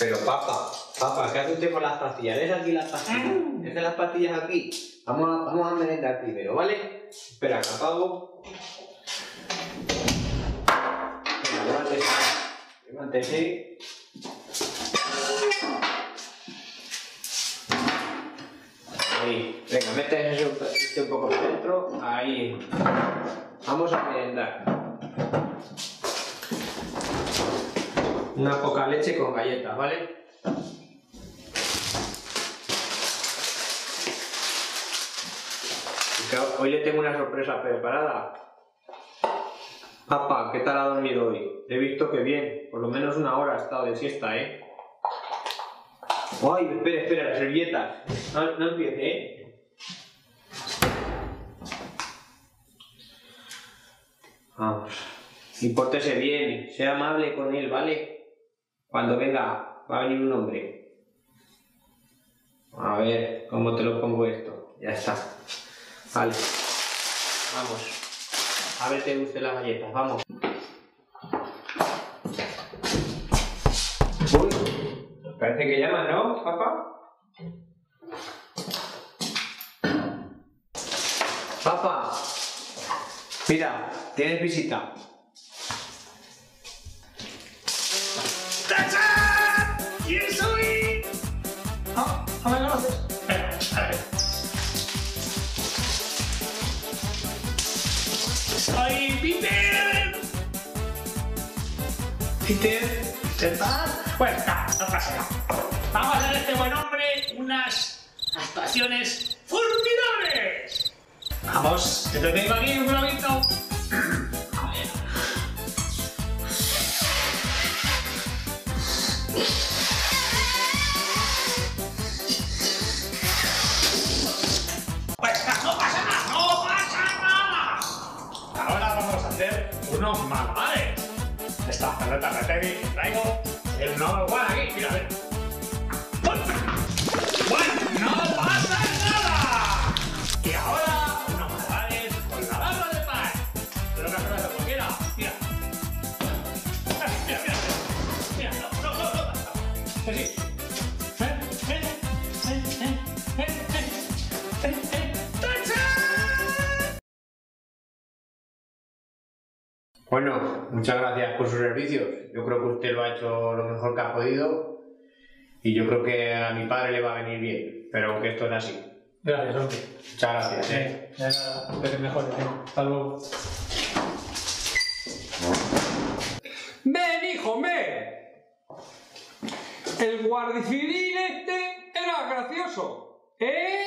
Pero papá, papá, ¿qué hace usted con las pastillas? ¿Es aquí las pastillas? Mm. ¿Es de las pastillas aquí? Vamos a, vamos a merendar primero, ¿vale? Espera, que apago. Venga, levántese. Levántese. Ahí. Venga, mete eso este un poco dentro. Ahí. Vamos a merendar. Una poca leche con galletas, ¿vale? Hoy le tengo una sorpresa preparada. Papá, ¿qué tal ha dormido hoy? He visto que bien, por lo menos una hora ha estado de siesta, ¿eh? Ay, espera, espera, servilletas. No, no empiece, ¿eh? Vamos. Y pórtese bien, sea amable con él, ¿vale? Cuando venga, va a venir un hombre. A ver, ¿cómo te lo pongo esto? Ya está. Vale. Vamos. A ver las galletas, vamos. Uy, parece que llama, ¿no, papá? Papá, mira, tienes visita. Ah, ¿no me conoces? A ver. Soy Peter. Peter. Peter Pan. Bueno, no, no pasa nada. Vamos a hacer a este buen hombre unas actuaciones formidables. Vamos, que te tengo aquí un globito. A ver. Unos malabares. Esta pelota que traigo el number one aquí, mira, mira. Bueno, no pasa nada. Y ahora unos malabares con la barra de pan. Pero que eso cualquiera, mira. Mira, mira, mira. Mira, no, no, no, no. Así. Bueno, muchas gracias por sus servicios. Yo creo que usted lo ha hecho lo mejor que ha podido y yo creo que a mi padre le va a venir bien, pero que esto es así. Gracias, hombre. Muchas gracias. ¿eh? Eh, de nada, que te mejores, eh. Hasta luego. ¡Ven, hijo, ven! El guardia civil este era gracioso, ¿eh?